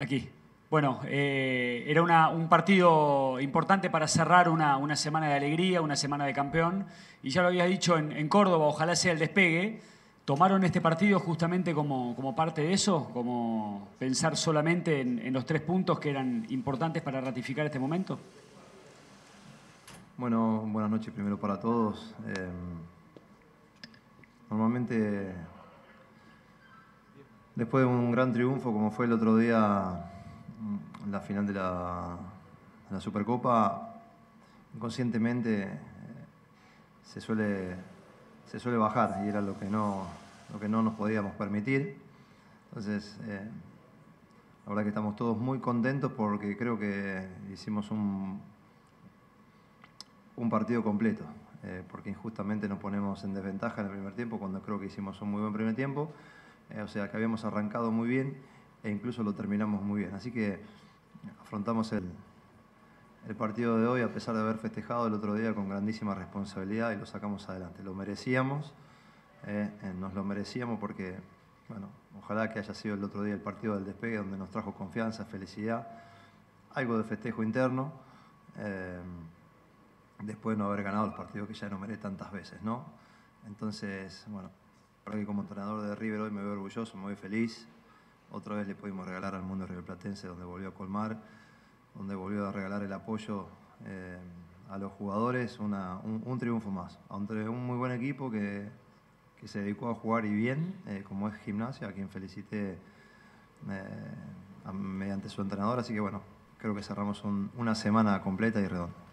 Aquí. Bueno, eh, era una- un partido importante para cerrar una, semana de alegría, una semana de campeón. Y ya lo había dicho en, Córdoba, ojalá sea el despegue. ¿Tomaron este partido justamente como, parte de eso? ¿Como pensar solamente en, en los tres puntos que eran importantes para ratificar este momento? Bueno, buenas noches primero para todos. Eh, normalmente, después de un gran triunfo como fue el otro día mm, la final de la, de la Supercopa, inconscientemente eh, se suele, se suele bajar y era lo que no, lo que no nos podíamos permitir. Entonces, eh, la verdad que estamos todos muy contentos porque creo que hicimos un, un partido completo, eh, porque injustamente nos ponemos en desventaja en el primer tiempo cuando creo que hicimos un muy buen primer tiempo, eh, o sea que habíamos arrancado muy bien e incluso lo terminamos muy bien. Así que afrontamos el, el partido de hoy a pesar de haber festejado el otro día con grandísima responsabilidad y lo sacamos adelante. Lo merecíamos, eh, eh, nos lo merecíamos porque, bueno, ojalá que haya sido el otro día el partido del despegue donde nos trajo confianza, felicidad, algo de festejo interno. eh, después de no haber ganado los partidos que ya enumeré tantas veces, ¿no? Entonces, bueno, creo que como entrenador de River hoy me veo orgulloso, me voy feliz. Otra vez le pudimos regalar al mundo riverplatense, donde volvió a colmar, donde volvió a regalar el apoyo eh, a los jugadores, un, un triunfo más. Entre un muy buen equipo que, que se dedicó a jugar y bien, eh, como es Gimnasia, a quien felicité eh, mediante su entrenador. Así que bueno, creo que cerramos un- una semana completa y redonda.